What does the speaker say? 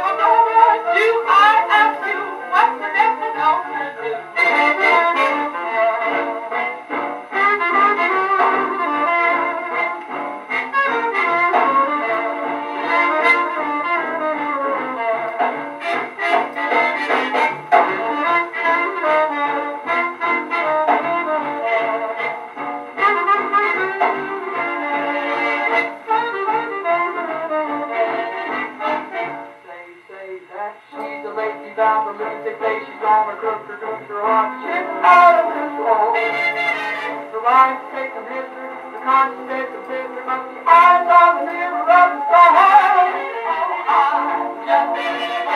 never gonna do. I ask you, what's the next I to do? A lunatic day. She's on her cook, her. She's out of control. The lines take a mister, the takes a prisoner, but the eyes on the mirror of the. Oh, I just over the dance like just